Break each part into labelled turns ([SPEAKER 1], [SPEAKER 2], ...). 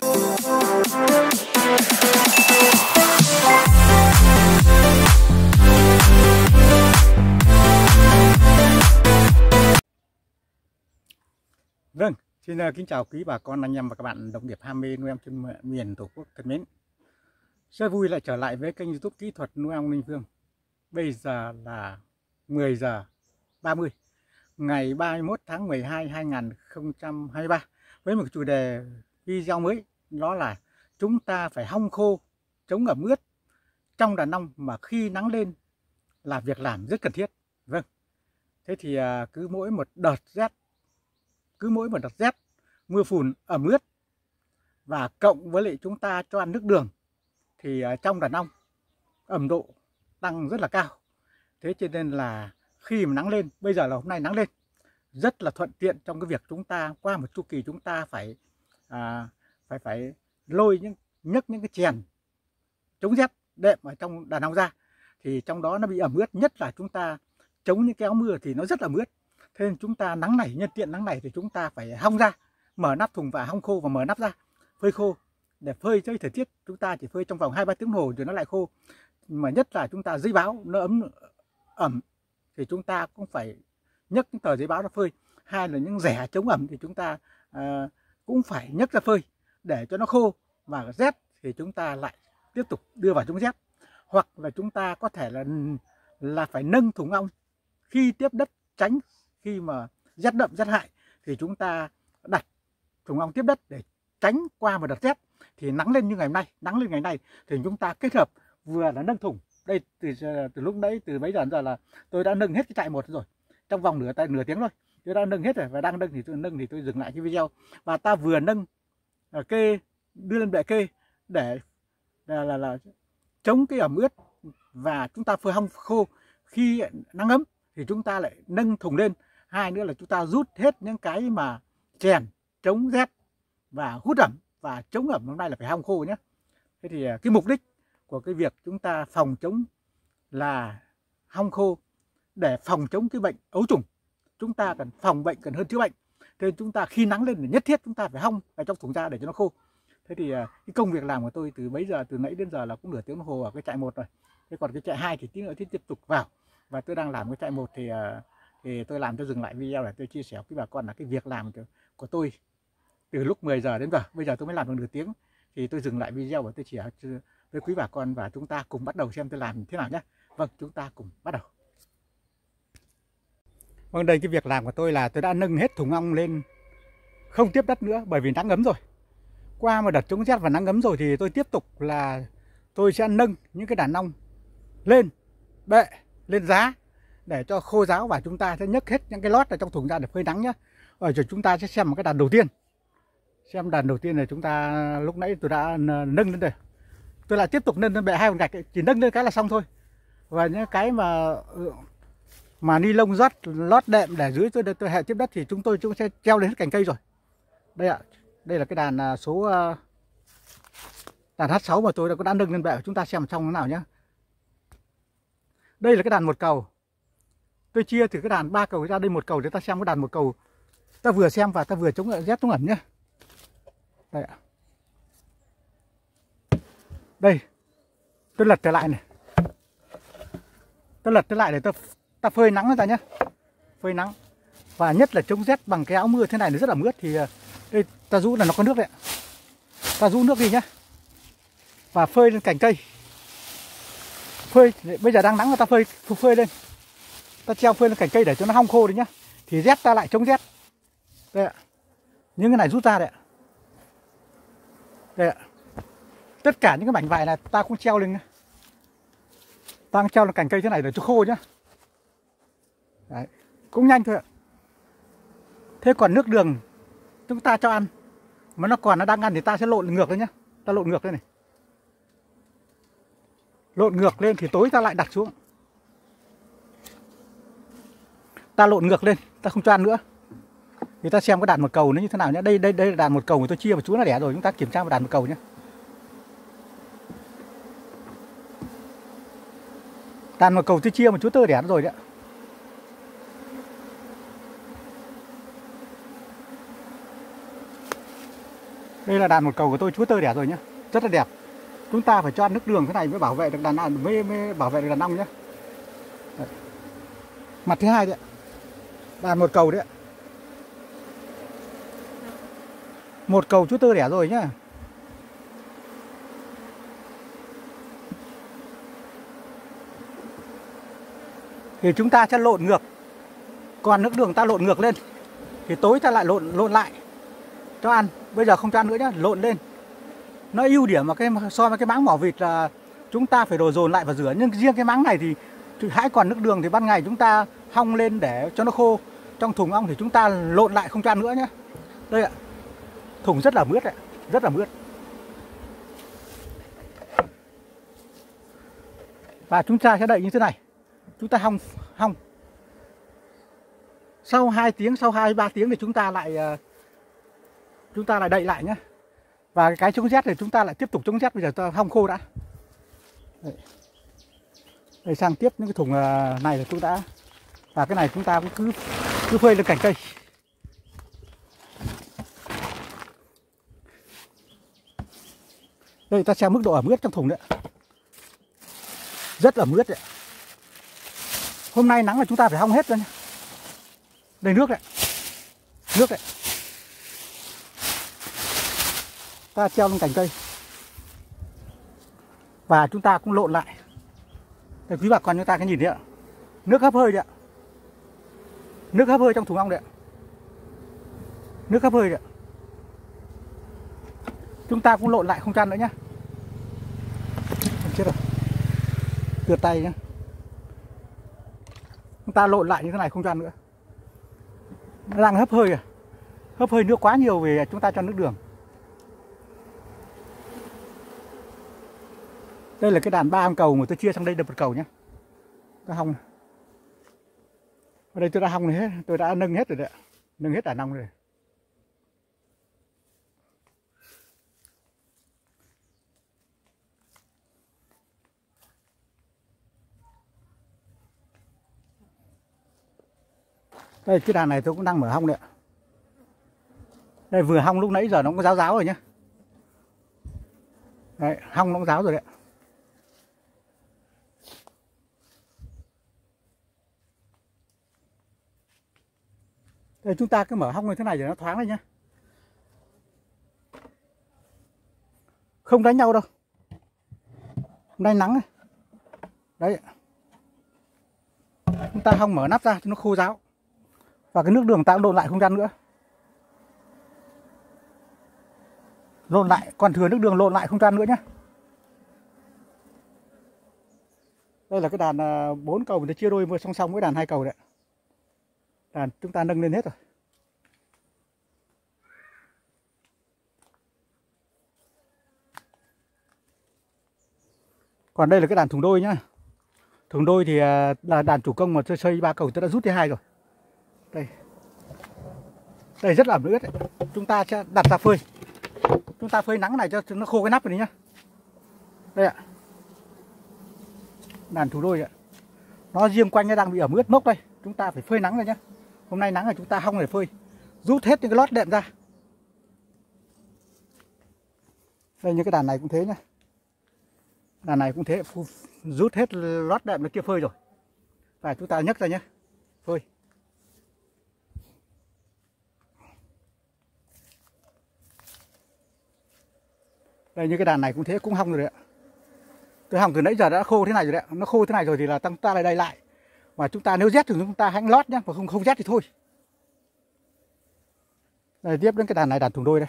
[SPEAKER 1] Vâng, xin ờ, kính chào quý bà con anh em và các bạn đồng nghiệp ham mê nuôi ong trên miền Tổ quốc thân mến. Rất vui lại trở lại với kênh YouTube kỹ thuật nuôi ong Ninh Phương. Bây giờ là 10 giờ 30 ngày 31 tháng 12 2023 với một chủ đề video mới đó là chúng ta phải hong khô, chống ẩm ướt trong đàn ong mà khi nắng lên là việc làm rất cần thiết. Vâng. Thế thì à, cứ mỗi một đợt rét, cứ mỗi một đợt rét, mưa phùn ẩm ướt và cộng với lại chúng ta cho ăn nước đường thì à, trong đàn ong ẩm độ tăng rất là cao thế cho nên là khi mà nắng lên, bây giờ là hôm nay nắng lên, rất là thuận tiện trong cái việc chúng ta qua một chu kỳ chúng ta phải à, phải phải lôi những nhấc những cái chèn chống rét đệm ở trong đàn ong ra thì trong đó nó bị ẩm ướt nhất là chúng ta chống những cái áo mưa thì nó rất là ướt Thế nên chúng ta nắng này, nhân tiện nắng này thì chúng ta phải hong ra, mở nắp thùng và hong khô và mở nắp ra, phơi khô. Để phơi cho thời tiết chúng ta chỉ phơi trong vòng 2-3 tiếng hồ rồi nó lại khô. Mà nhất là chúng ta giấy báo nó ấm ẩm thì chúng ta cũng phải nhấc những tờ giấy báo ra phơi. Hai là những rẻ chống ẩm thì chúng ta uh, cũng phải nhấc ra phơi để cho nó khô và rét thì chúng ta lại tiếp tục đưa vào chống rét. Hoặc là chúng ta có thể là là phải nâng thùng ong. Khi tiếp đất tránh, khi mà rét đậm, rét hại thì chúng ta đặt thùng ong tiếp đất để tránh qua một đợt rét. Thì nắng lên như ngày hôm nay, nắng lên ngày nay thì chúng ta kết hợp vừa là nâng thùng. Đây, từ từ lúc đấy từ mấy giờ đến giờ là tôi đã nâng hết cái trại một rồi. Trong vòng nửa tay nửa tiếng thôi tôi đang nâng hết rồi và đang nâng thì tôi nâng thì tôi dừng lại cái video. Và ta vừa nâng à, kê đưa lên bệ kê để là, là, là chống cái ẩm ướt và chúng ta phơi hong khô. Khi nắng ấm thì chúng ta lại nâng thùng lên. Hai nữa là chúng ta rút hết những cái mà chèn chống rét và hút ẩm. Và chống ẩm hôm nay là phải hong khô nhé. Thế thì à, cái mục đích của cái việc chúng ta phòng chống là hong khô để phòng chống cái bệnh ấu trùng chúng ta cần phòng bệnh cần hơn chữa bệnh. Thế nên chúng ta khi nắng lên thì nhất thiết chúng ta phải hong vào trong thùng ra để cho nó khô. Thế thì à, cái công việc làm của tôi từ mấy giờ từ nãy đến giờ là cũng nửa tiếng đồng hồ ở cái trại một rồi. Thế còn cái trại hai thì tí nữa thì tiếp tục vào. Và tôi đang làm cái trại một thì à, thì tôi làm cho dừng lại video để tôi chia sẻ với bà con là cái việc làm của, tôi từ lúc 10 giờ đến giờ. Bây giờ tôi mới làm được nửa tiếng. Thì tôi dừng lại video và tôi chỉ với quý bà con và chúng ta cùng bắt đầu xem tôi làm thế nào nhé. Vâng chúng ta cùng bắt đầu vâng đây, cái việc làm của tôi là tôi đã nâng hết thùng ong lên. Không tiếp đất nữa, bởi vì nắng ấm rồi. Qua một đợt chống rét và nắng ấm rồi thì tôi tiếp tục là tôi sẽ nâng những cái đàn ong lên, bệ, lên giá để cho khô ráo và chúng ta sẽ nhấc hết những cái lót ở trong thùng ra để phơi nắng nhé rồi chúng ta sẽ xem một cái đàn đầu tiên. Xem đàn đầu tiên này chúng ta, lúc nãy tôi đã nâng lên đây. Tôi lại tiếp tục nâng lên bệ hai con gạch chỉ nâng lên cái là xong thôi. Và những cái mà ừ, mà ni lông rót lót đệm để dưới tôi tôi hệ tiếp đất thì chúng tôi chúng sẽ treo lên hết cành cây rồi. Đây ạ, đây là cái đàn à, số à, đàn H6 mà tôi đã có đã nâng lên bệ, chúng ta xem trong thế nào nhé đây là cái đàn một cầu. Tôi chia từ cái đàn ba cầu ra đây một cầu để ta xem cái đàn một cầu. Ta vừa xem và ta vừa chống rét chống ẩm nhé đây ạ. Đây, tôi lật trở lại này. Tôi lật trở lại để tôi ta phơi nắng ra nhé phơi nắng. Và nhất là chống rét bằng cái áo mưa thế này nó rất là mướt thì ờ, đây, ta rũ là nó có nước đấy ta rũ nước đi nhé và phơi lên cành cây. Phơi bây giờ đang nắng là ta phơi phơi lên. Ta treo phơi lên cành cây để cho nó hong khô đi nhá. Thì rét ta lại chống rét. Đây ạ. Những cái này rút ra đấy ạ. Đây ạ. Tất cả những cái mảnh vải này ta cũng treo lên nhá. Ta cũng treo lên cành cây thế này để cho khô nhá đấy, cũng nhanh thôi ạ. Thế còn nước đường chúng ta cho ăn, mà nó còn nó đang ăn thì ta sẽ lộn ngược lên nhá. Ta lộn ngược lên này. Lộn ngược lên thì tối ta lại đặt xuống. Ta lộn ngược lên, ta không cho ăn nữa. Thì ta xem có đàn một cầu nó như thế nào nhé đây đây đây là đàn một cầu, người tôi chia một chú nó đẻ rồi, chúng ta kiểm tra một đàn một cầu nhá. đàn một cầu tôi chia một chú tơ đẻ rồi đấy ạ. Đây là đàn một cầu của tôi chúa tơ đẻ rồi nhá. Rất là đẹp. Chúng ta phải cho ăn nước đường thế này mới bảo vệ được đàn mới, mới bảo vệ được đàn ong nhá. Đấy. Mặt thứ hai đấy. Đàn một cầu đấy. Một cầu chúa tơ đẻ rồi nhá. Thì chúng ta sẽ lộn ngược. Còn nước đường ta lộn ngược lên. Thì tối ta lại lộn lộn lại cho ăn. Bây giờ không cho ăn nữa nhá lộn lên. Nó ưu điểm mà cái so với cái máng mỏ vịt là chúng ta phải đồ dồn lại và rửa. Nhưng riêng cái máng này thì, thì hãy còn nước đường thì ban ngày chúng ta hong lên để cho nó khô. Trong thùng ong thì chúng ta lộn lại không cho ăn nữa nhé đây ạ. Thùng rất là mướt ạ rất là mướt. Và chúng ta sẽ đậy như thế này. Chúng ta hong hong. Sau 2 tiếng sau 2 3 tiếng thì chúng ta lại uh, chúng ta lại đậy lại nhé. Và cái chống rét thì chúng ta lại tiếp tục chống rét bây giờ ta hong khô đã. Đây. đây, sang tiếp những cái thùng à, này là chúng đã. Và cái này chúng ta cũng cứ cứ phơi lên cành cây. Đây, ta xem mức độ ẩm ướt trong thùng đấy rất ẩm ướt đấy hôm nay nắng là chúng ta phải hong hết rồi đây, nước đấy nước đấy ta treo lên cành cây. Và chúng ta cũng lộn lại. Để quý bà con chúng ta cái nhìn đấy ạ. Nước hấp hơi đấy ạ. Nước hấp hơi trong thùng ong đấy ạ. Nước hấp hơi đấy ạ. Chúng ta cũng lộn lại không chăn nữa nhá. Chết rồi. Tuyệt tay nhá. Chúng ta lộn lại như thế này không chăn nữa. Nó đang hấp hơi à. Hấp hơi nước quá nhiều về chúng ta cho nước đường. Đây là cái đàn ba cầu mà tôi chia sang đây được một cầu nhé cái hong ở đây tôi đã hong này hết, tôi đã nâng hết rồi đấy nâng hết đàn ong rồi. Đây, cái đàn này tôi cũng đang mở hong đấy đây, vừa hong lúc nãy giờ nó cũng giáo giáo rồi nhá. Đấy, hong nó cũng giáo rồi đấy Đây, chúng ta cứ mở hông như thế này để nó thoáng lên nhá. Không đánh nhau đâu. Hôm nay nắng này đấy. Chúng ta không mở nắp ra cho nó khô ráo. Và cái nước đường ta cũng độn lại không gian nữa. Lộn lại còn thừa nước đường lộn lại không gian nữa nhé đây là cái đàn à, bốn cầu mình chia đôi vừa song song với đàn hai cầu đấy đàn chúng ta nâng lên hết rồi. Còn đây là cái đàn thùng đôi nhá. Thùng đôi thì à, là đàn chủ công mà tôi xây ba cầu, tôi đã rút đi hai rồi. Đây. Đây rất là ẩm ướt đấy. chúng ta sẽ đặt ra phơi. Chúng ta phơi nắng này cho nó khô cái nắp này nhá. Đây ạ. Đàn thủ đôi ạ. Nó riêng quanh nó đang bị ẩm ướt, mốc đây. Chúng ta phải phơi nắng rồi nhá hôm nay nắng là chúng ta hong để phơi. Rút hết những cái lót đệm ra. Đây như cái đàn này cũng thế nhá. Đàn này cũng thế rút hết lót đệm nó kia phơi rồi. Và chúng ta nhấc ra nhé phơi. Đây như cái đàn này cũng thế, cũng hong rồi đấy ạ. Tôi hỏng từ nãy giờ đã khô thế này rồi đấy nó khô thế này rồi thì là tăng, ta lại đây lại và chúng ta nếu rét thì chúng ta hãy lót nhé và không không rét thì thôi. Đây tiếp đến cái đàn này đàn thùng đôi đây.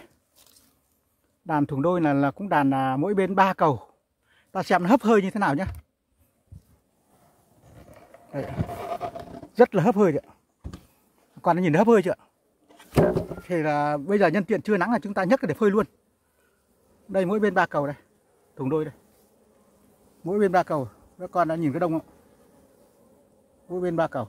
[SPEAKER 1] Đàn thùng đôi là, là cũng đàn là mỗi bên ba cầu. Ta xem nó hấp hơi như thế nào nhé đây. rất là hấp hơi đấy còn nó nhìn hấp hơi chưa thì là bây giờ nhân tiện chưa nắng là chúng ta nhấc để phơi luôn. Đây mỗi bên ba cầu đây. Thùng đôi đây. Mỗi bên ba cầu. Các con đã nhìn cái đông không mỗi bên ba cầu.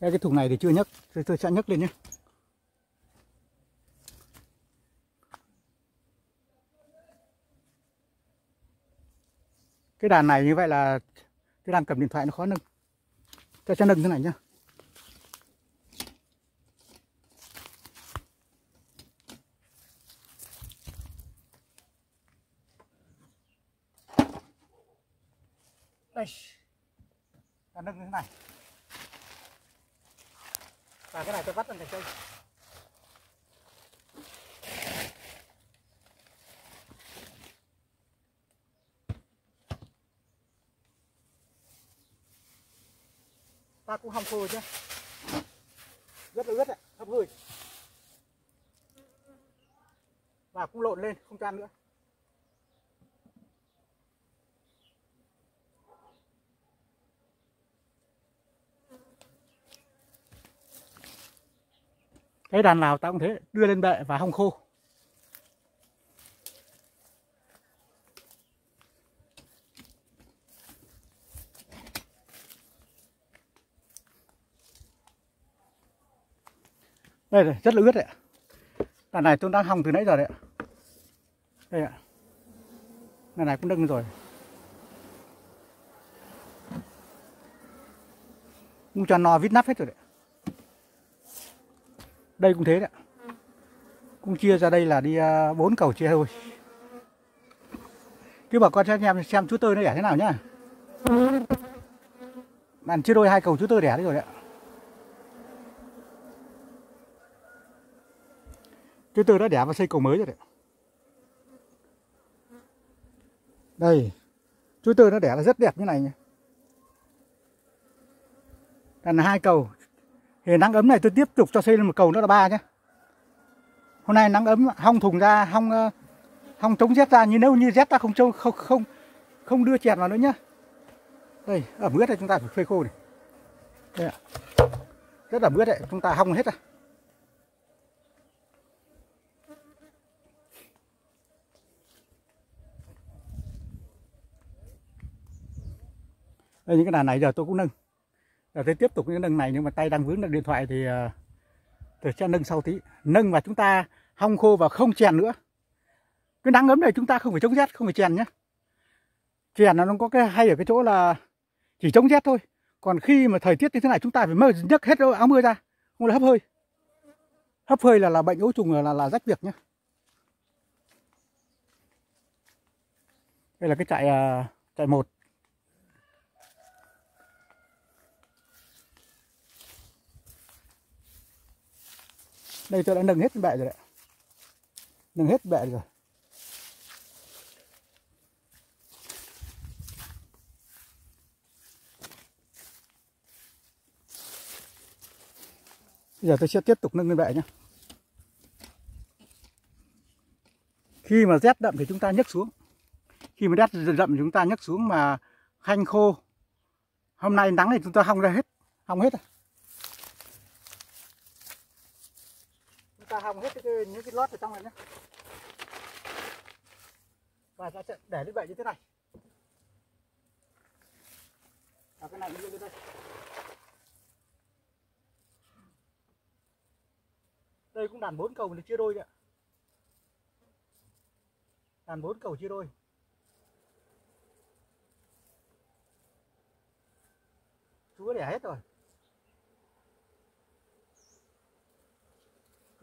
[SPEAKER 1] Đây cái thùng này thì chưa nhấc tôi, tôi sẽ nhấc lên nhé. Cái đàn này như vậy là cái đàn cầm điện thoại nó khó nâng. Tôi sẽ nâng thế này nhá. Đây. Ta nâng như thế này. Và cái này tôi vắt lên thành cây. Ta cũng hăm khô chứ. Rất là ướt ạ hấp hơi và cũng lộn lên, không cho ăn nữa. Cái đàn nào ta cũng thế, đưa lên bệ và hong khô. Đây này, rất là ướt đấy ạ. Đàn này tôi đang hong từ nãy giờ đấy ạ. Đây ạ. Đàn này cũng đưng rồi. Cũng cho no vít nắp hết rồi đấy đây cũng thế đấy cũng chia ra đây là đi à, bốn cầu chia thôi. Cứ bảo con cho anh em xem chú tư nó đẻ thế nào nhá. Đàn chia đôi hai cầu chú tư đẻ đấy rồi đấy chú tư đã đẻ và xây cầu mới rồi đấy đây, chú tư nó đẻ là rất đẹp như này nhá. Đàn là hai cầu thì nắng ấm này tôi tiếp tục cho xây lên một cầu nữa là ba nhé hôm nay nắng ấm hong thùng ra, hong ờ, hong chống rét ra, như nếu như rét ta không trông, không không không đưa chèn vào nữa nhá. Đây ở ướt này chúng ta phải phơi khô này. Đây ạ. Rất là ướt đấy, chúng ta hong hết ra. Đây, những cái đàn này giờ tôi cũng nâng. Ờ, Rồi tôi tiếp tục những nâng này nhưng mà tay đang vướng được điện thoại thì uh, tôi sẽ nâng sau tí. Nâng và chúng ta hong khô và không chèn nữa. Cái nắng ấm này chúng ta không phải chống rét không phải chèn nhé. Chèn nó có cái hay ở cái chỗ là chỉ chống rét thôi. Còn khi mà thời tiết như thế này chúng ta phải mơ nhấc hết áo mưa ra. Không là hấp hơi. Hấp hơi là là bệnh ấu trùng là là, là rách việc nhé. Đây là cái trại uh, trại một. Đây tôi đã nâng hết bệ rồi đấy nâng hết bệ rồi Bây giờ tôi sẽ tiếp tục nâng lên bệ nhé. Khi mà rét đậm thì chúng ta nhấc xuống. Khi mà rét đậm thì chúng ta nhấc xuống mà hanh khô. Hôm nay nắng thì chúng ta hong ra hết, hong hết rồi. Ta hòng hết cái, những cái lót ở trong này nhé và ta sẽ để như vậy như thế này. Và cái này đưa lên đây. Đây cũng đàn bốn cầu là chia đôi kìa ạ. Đàn bốn cầu chia đôi. Chú có hết rồi.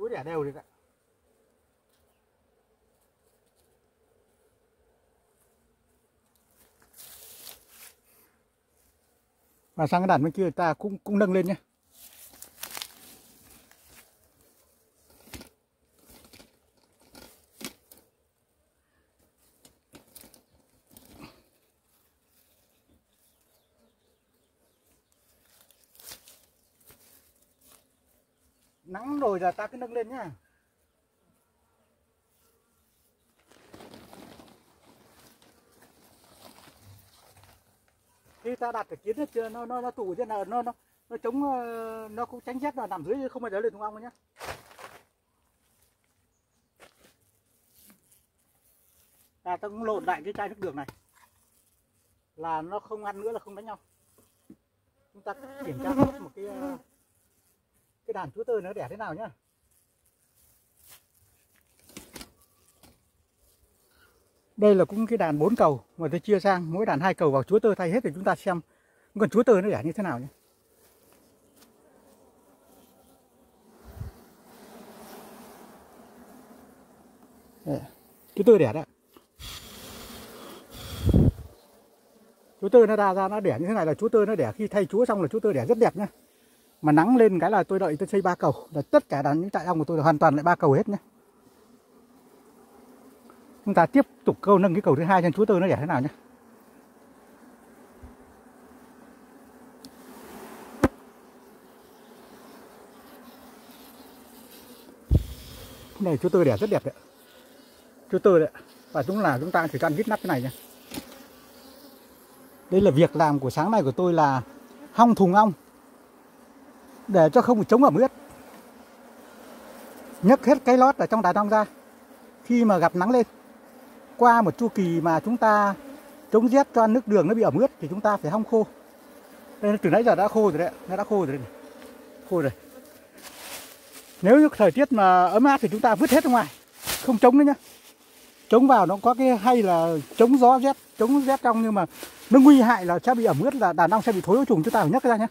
[SPEAKER 1] Chú đẻ đều được ạ. Và sang cái đàn bên kia ta cũng cũng nâng lên nhé. Giờ ta cứ nâng lên nhá. Khi ta đặt cái kiến nó nó nó, nó tủ trên là nó nó nó chống ờ, nó cũng tránh rét là nằm dưới không phải đỡ lên thùng ong nhá. Là ta cũng lộn lại cái chai nước đường này. Là nó không ăn nữa là không đánh nhau. Chúng ta kiểm tra một cái ờ, cái đàn chúa tơ nó đẻ thế nào nhá? Đây là cũng cái đàn bốn cầu mà tôi chia sang. Mỗi đàn hai cầu vào chúa tơ thay hết để chúng ta xem còn chúa tơ nó đẻ như thế nào nhé chúa tơ đẻ đấy. Chúa tơ nó ra ra, nó đẻ như thế này là chú tơ nó đẻ khi thay chúa xong là chú tơ đẻ rất đẹp nhá mà nắng lên cái là tôi đợi tôi xây ba cầu. Là tất cả đàn những trại ong của tôi là hoàn toàn lại ba cầu hết nhé. Chúng ta tiếp tục câu nâng cái cầu thứ hai cho chú tư nó đẻ thế nào nhé. Này chú tư đẻ rất đẹp đấy chú tư đấy và chúng là chúng ta chỉ cần vít nắp cái này nhé. Đây là việc làm của sáng nay của tôi là hong thùng ong để cho không bị chống ẩm ướt. Nhấc hết cái lót ở trong đài ong ra. Khi mà gặp nắng lên, qua một chu kỳ mà chúng ta chống rét cho nước đường nó bị ẩm ướt thì chúng ta phải hong khô. Đây từ nãy giờ đã khô rồi đấy nó đã khô rồi đấy khô rồi. Nếu như thời tiết mà ấm áp thì chúng ta vứt hết ra ngoài, không chống nữa nhá. Chống vào nó có cái hay là chống gió rét, chống rét trong nhưng mà nó nguy hại là sẽ bị ẩm ướt là đàn ong sẽ bị thối ấu trùng, chúng ta phải nhấc ra nhé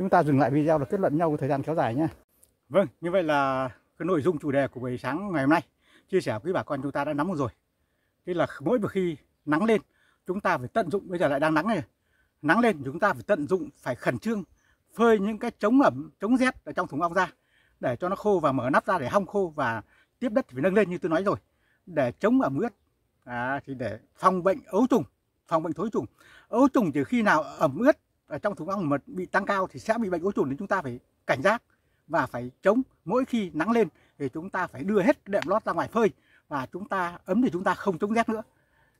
[SPEAKER 1] chúng ta dừng lại video là kết luận nhau thời gian kéo dài nhé. Vâng như vậy là cái nội dung chủ đề của buổi sáng ngày hôm nay chia sẻ với bà con chúng ta đã nắm được rồi. Thế là mỗi một khi nắng lên chúng ta phải tận dụng bây giờ lại đang nắng này. Nắng lên chúng ta phải tận dụng phải khẩn trương phơi những cái chống ẩm chống rét ở trong thùng ong ra để cho nó khô và mở nắp ra để hong khô và tiếp đất thì phải nâng lên như tôi nói rồi. Để chống ẩm ướt à, thì để phòng bệnh ấu trùng phòng bệnh thối trùng. Ấu trùng từ khi nào ẩm ướt ở trong thùng ong mà bị tăng cao thì sẽ bị bệnh ấu trùng nên chúng ta phải cảnh giác và phải chống. Mỗi khi nắng lên thì chúng ta phải đưa hết đệm lót ra ngoài phơi và chúng ta ấm thì chúng ta không chống rét nữa.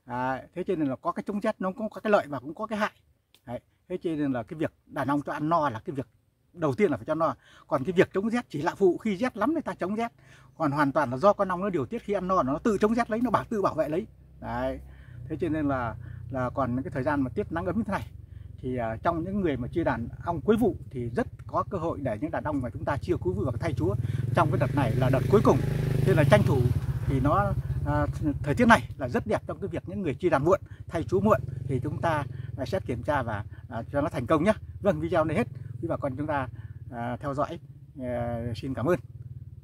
[SPEAKER 1] À, thế cho nên là có cái chống rét nó cũng có cái lợi và cũng có cái hại. Đấy, thế cho nên là cái việc đàn ong cho ăn no là cái việc đầu tiên là phải cho no. Còn cái việc chống rét chỉ là phụ khi rét lắm người ta chống rét. Còn hoàn toàn là do con ong nó điều tiết khi ăn no nó tự chống rét lấy nó bảo tự bảo vệ lấy. Đấy thế cho nên là là còn cái thời gian mà tiết nắng ấm như thế này thì uh, trong những người mà chưa đàn ong cuối vụ thì rất có cơ hội để những đàn ong mà chúng ta chưa cuối vụ và thay chúa trong cái đợt này là đợt cuối cùng. Nên là tranh thủ thì nó uh, thời tiết này là rất đẹp trong cái việc những người chưa đàn muộn thay chúa muộn thì chúng ta uh, sẽ kiểm tra và uh, cho nó thành công nhé. Vâng video này hết. Quý bà con chúng ta uh, theo dõi uh, xin cảm ơn.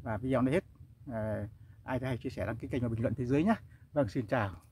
[SPEAKER 1] Và video này hết. Uh, ai thấy hay chia sẻ đăng ký kênh và bình luận phía dưới nhé. Vâng xin chào.